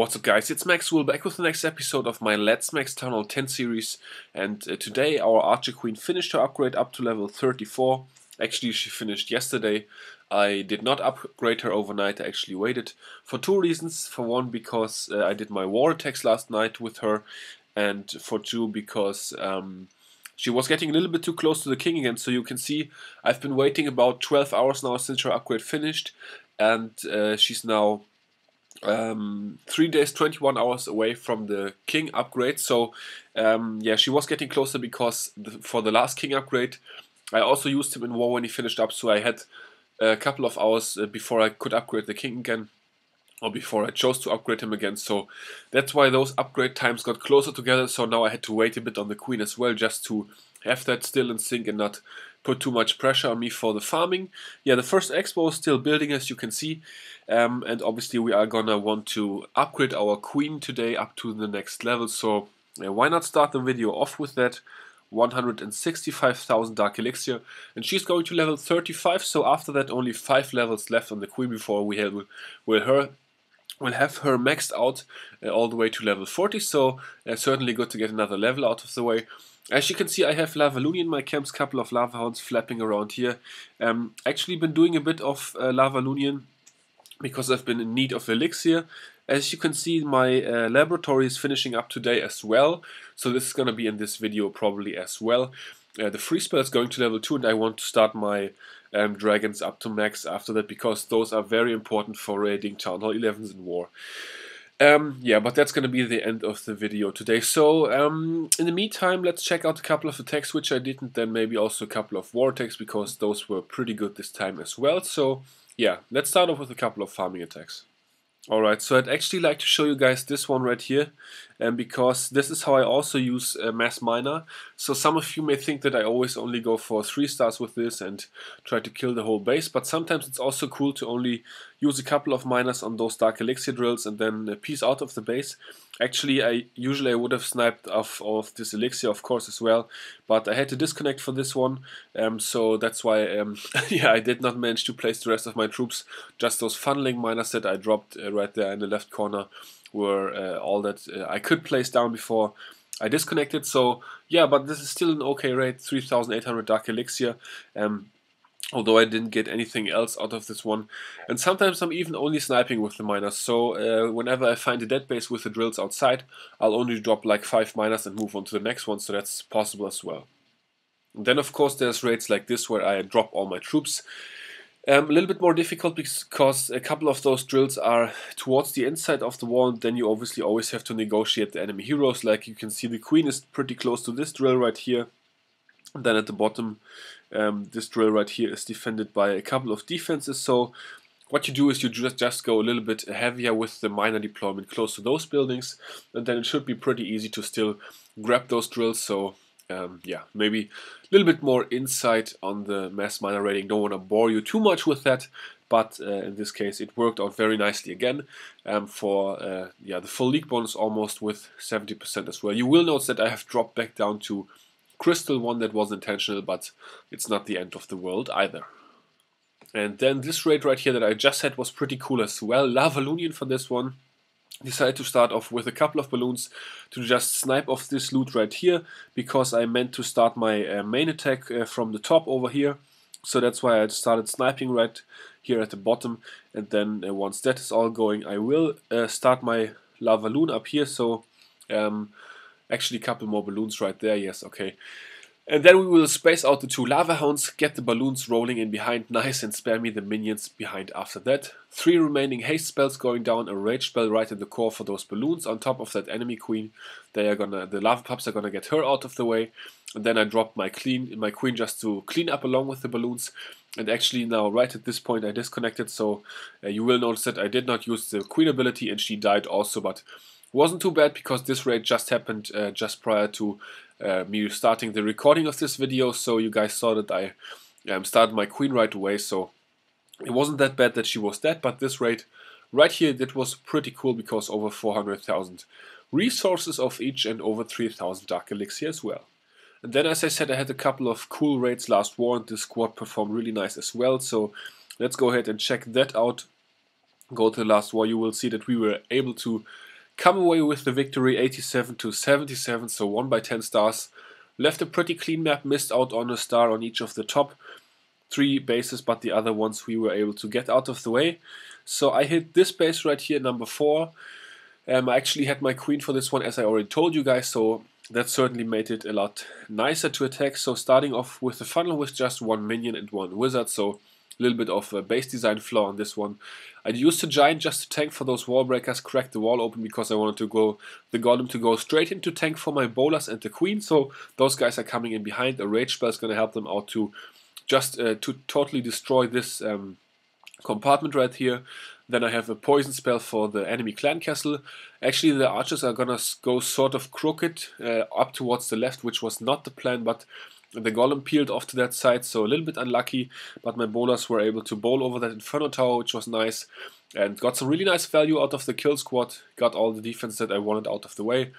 What's up guys, it's Maxwell back with the next episode of my Let's Max Town Hall 10 series and uh, today our Archer Queen finished her upgrade up to level 34. Actually she finished yesterday. I did not upgrade her overnight, I actually waited for two reasons. For one because uh, I did my war attacks last night with her and for two because um, she was getting a little bit too close to the king again so you can see I've been waiting about 12 hours now since her upgrade finished and uh, she's now um, three days, 21 hours away from the King upgrade. So, um, yeah, she was getting closer because the, for the last King upgrade, I also used him in war when he finished up. So I had a couple of hours uh, before I could upgrade the King again, or before I chose to upgrade him again. So that's why those upgrade times got closer together. So now I had to wait a bit on the Queen as well, just to have that still in sync and not put too much pressure on me for the farming. Yeah, the first X-Bow is still building as you can see. Um, and obviously we are gonna want to upgrade our queen today up to the next level. So why not start the video off with that. 165,000 Dark Elixir and she's going to level 35 so after that only 5 levels left on the queen before we have, will her will have her maxed out uh, all the way to level 40 so uh, certainly good to get another level out of the way as you can see, I have Lava-Luni in my camps, couple of Lava Hounds flapping around here. Um, actually been doing a bit of uh, Lava-Lunian because I've been in need of Elixir. As you can see, my uh, laboratory is finishing up today as well, so this is going to be in this video probably as well. Uh, the freeze spell is going to level 2 and I want to start my um, dragons up to max after that because those are very important for raiding Town Hall 11s in war. Um, yeah, but that's going to be the end of the video today. So, um, in the meantime, let's check out a couple of attacks which I didn't, then maybe also a couple of war attacks, because those were pretty good this time as well. So, yeah, let's start off with a couple of farming attacks. Alright, so I'd actually like to show you guys this one right here, um, because this is how I also use uh, Mass Miner. So some of you may think that I always only go for 3 stars with this and try to kill the whole base, but sometimes it's also cool to only use a couple of miners on those Dark Elixir drills and then uh, piece out of the base. Actually, I usually I would have sniped off of this Elixir, of course, as well, but I had to disconnect for this one, um, so that's why um, yeah, I did not manage to place the rest of my troops. Just those funneling miners that I dropped uh, right there in the left corner were uh, all that uh, I could place down before I disconnected. So yeah, but this is still an okay rate, 3,800 Dark Elixir. Um, although I didn't get anything else out of this one. And sometimes I'm even only sniping with the miners, so uh, whenever I find a dead base with the drills outside, I'll only drop like 5 miners and move on to the next one, so that's possible as well. And then of course there's raids like this where I drop all my troops. Um, a little bit more difficult because a couple of those drills are towards the inside of the wall and then you obviously always have to negotiate the enemy heroes. Like you can see the queen is pretty close to this drill right here. And then at the bottom um, this drill right here is defended by a couple of defenses, so what you do is you just, just go a little bit heavier with the miner deployment close to those buildings, and then it should be pretty easy to still grab those drills, so um, yeah, maybe a little bit more insight on the mass miner rating. Don't want to bore you too much with that, but uh, in this case it worked out very nicely again um, for uh, yeah the full league bonus almost with 70% as well. You will notice that I have dropped back down to crystal one that was intentional, but it's not the end of the world either. And then this raid right here that I just had was pretty cool as well. Lava-Lunian for this one. Decided to start off with a couple of balloons to just snipe off this loot right here because I meant to start my uh, main attack uh, from the top over here. So that's why I started sniping right here at the bottom and then uh, once that is all going I will uh, start my Lava-Loon up here so um, Actually, a couple more balloons right there. Yes, okay. And then we will space out the two lava hounds, get the balloons rolling in behind nice and spare me the minions behind after that. Three remaining haste spells going down, a rage spell right in the core for those balloons on top of that enemy queen. They are gonna the lava pups are gonna get her out of the way. And then I drop my clean my queen just to clean up along with the balloons. And actually now right at this point I disconnected so uh, you will notice that I did not use the queen ability and she died also but wasn't too bad because this raid just happened uh, just prior to uh, me starting the recording of this video, so you guys saw that I um, started my queen right away, so it wasn't that bad that she was dead, but this raid right here, that was pretty cool because over 400,000 resources of each and over 3,000 Dark Elixir as well. And then, as I said, I had a couple of cool raids last war, and this squad performed really nice as well. So let's go ahead and check that out. Go to the last war, you will see that we were able to come away with the victory 87 to 77, so 1 by 10 stars. Left a pretty clean map, missed out on a star on each of the top three bases, but the other ones we were able to get out of the way. So I hit this base right here, number 4. Um, I actually had my queen for this one, as I already told you guys, so that certainly made it a lot nicer to attack. So starting off with the funnel with just one minion and one wizard, so a little bit of a base design flaw on this one. I used the giant just to tank for those wall breakers, crack the wall open because I wanted to go the golem to go straight into tank for my bowlers and the queen. So those guys are coming in behind. A rage spell is going to help them out to just uh, to totally destroy this um, compartment right here. Then I have a poison spell for the enemy clan castle. Actually, the archers are gonna go sort of crooked uh, up towards the left, which was not the plan, but the golem peeled off to that side, so a little bit unlucky, but my bowlers were able to bowl over that inferno tower, which was nice, and got some really nice value out of the kill squad, got all the defense that I wanted out of the way.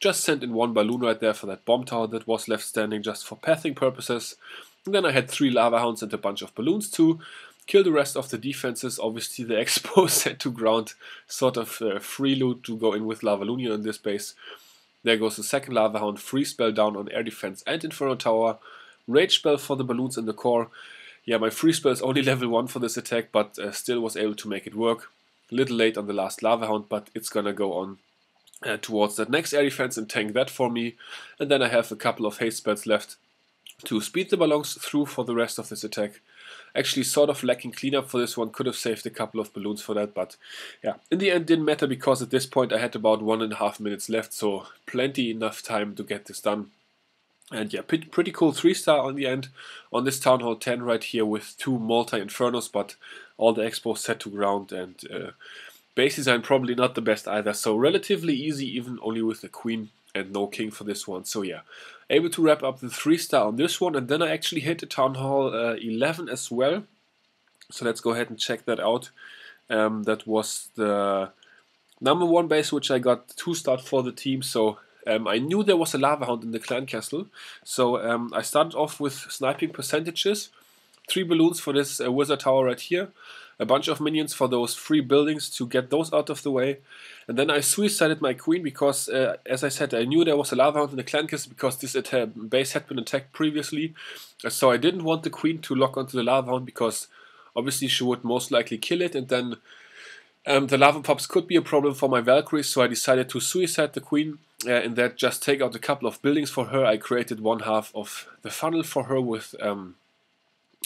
Just sent in one balloon right there for that bomb tower that was left standing just for pathing purposes. And then I had three lava hounds and a bunch of balloons too kill the rest of the defenses. Obviously, the X-Bow set to ground sort of uh, free loot to go in with lava Lavalunia in this base. There goes the second Lava Hound, freeze spell down on air defense and Inferno Tower. Rage spell for the balloons in the core. Yeah, my freeze spell is only level 1 for this attack, but uh, still was able to make it work. A little late on the last Lava Hound, but it's gonna go on uh, towards that next air defense and tank that for me. And then I have a couple of haste spells left to speed the balloons through for the rest of this attack. Actually, sort of lacking cleanup for this one. Could have saved a couple of balloons for that, but yeah, in the end didn't matter because at this point I had about one and a half minutes left, so plenty enough time to get this done. And yeah, pretty cool 3 star on the end on this Town Hall 10 right here with two multi Infernos, but all the X-Bows set to ground and uh, base design probably not the best either. So relatively easy even only with the Queen and no King for this one. So yeah, able to wrap up the 3 star on this one and then I actually hit the Town Hall uh, 11 as well. So let's go ahead and check that out. Um, that was the number one base which I got 2 star for the team. So um, I knew there was a Lava Hound in the clan castle. So um, I started off with sniping percentages. Three balloons for this uh, wizard tower right here a bunch of minions for those three buildings to get those out of the way. And then I suicided my queen because, uh, as I said, I knew there was a lava hound in the clan castle because this base had been attacked previously. So I didn't want the queen to lock onto the lava hound because obviously she would most likely kill it and then um, the lava pups could be a problem for my Valkyries, so I decided to suicide the queen uh, and that just take out a couple of buildings for her. I created one half of the funnel for her with, um,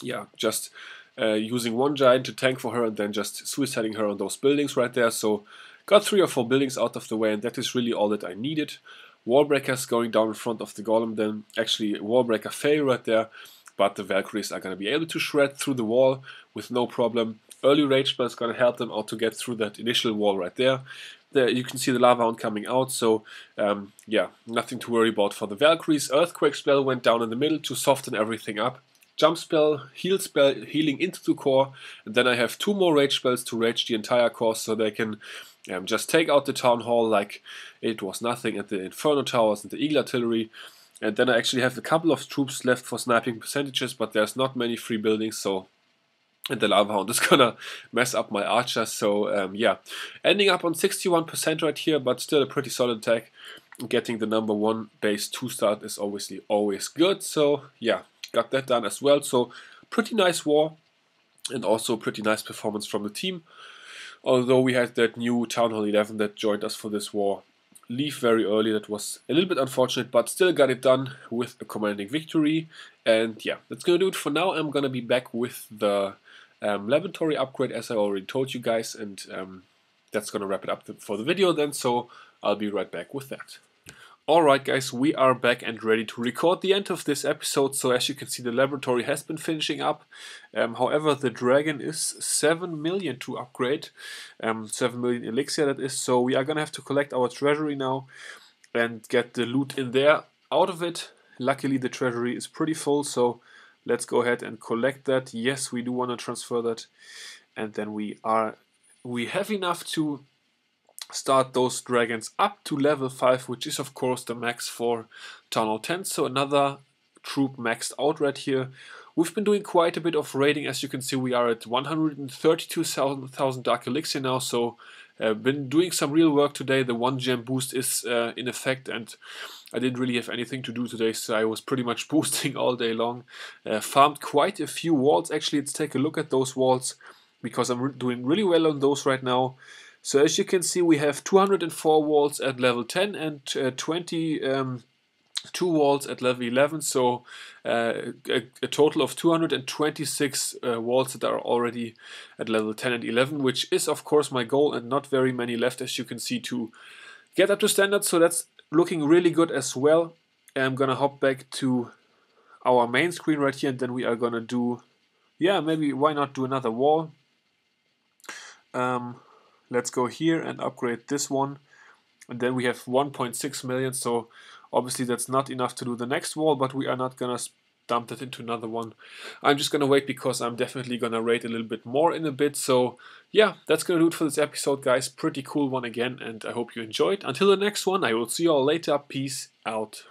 yeah, just uh, using one giant to tank for her and then just suiciding her on those buildings right there. So got three or four buildings out of the way and that is really all that I needed. Wallbreakers going down in front of the golem then actually wallbreaker fail right there but the Valkyries are going to be able to shred through the wall with no problem. Early Rage Spell is going to help them out to get through that initial wall right there. There you can see the Lava coming out, so um, yeah, nothing to worry about for the Valkyries. Earthquake Spell went down in the middle to soften everything up jump spell, heal spell, healing into the core, and then I have two more rage spells to rage the entire core so they can um, just take out the town hall like it was nothing at the Inferno Towers and the Eagle Artillery. And then I actually have a couple of troops left for sniping percentages, but there's not many free buildings, so and the Lava Hound is gonna mess up my archers. So um, yeah, ending up on 61% right here, but still a pretty solid attack. Getting the number one base two start is obviously always good. So yeah, got that done as well. So pretty nice war and also pretty nice performance from the team. Although we had that new Town Hall 11 that joined us for this war leave very early. That was a little bit unfortunate, but still got it done with a commanding victory. And yeah, that's gonna do it for now. I'm gonna be back with the um, laboratory upgrade as I already told you guys, and um, that's gonna wrap it up for the video then. So I'll be right back with that. Alright guys, we are back and ready to record the end of this episode, so as you can see the laboratory has been finishing up. Um, however, the dragon is 7 million to upgrade, um, 7 million elixir that is, so we are gonna have to collect our treasury now and get the loot in there out of it. Luckily the treasury is pretty full, so let's go ahead and collect that. Yes, we do want to transfer that and then we are we have enough to start those dragons up to level 5, which is of course the max for Hall 10. So another troop maxed out right here. We've been doing quite a bit of raiding. As you can see, we are at 132,000 Dark Elixir now, so uh, been doing some real work today. The one gem boost is uh, in effect, and I didn't really have anything to do today, so I was pretty much boosting all day long. Uh, farmed quite a few walls. Actually, let's take a look at those walls, because I'm doing really well on those right now. So as you can see, we have 204 walls at level 10 and uh, 20 um, two walls at level 11 so uh, a, a, total of 226 uh, walls that are already at level 10 and 11 which is of course my goal and not very many left as you can see to get up to standard. So that's looking really good as well. I'm gonna hop back to our main screen right here and then we are gonna do yeah maybe why not do another wall? Um, let's go here and upgrade this one and then we have 1.6 million so Obviously that's not enough to do the next wall, but we are not gonna dump that into another one. I'm just gonna wait because I'm definitely gonna rate a little bit more in a bit. So yeah, that's gonna do it for this episode, guys. Pretty cool one again, and I hope you enjoyed. Until the next one, I will see you all later. Peace out.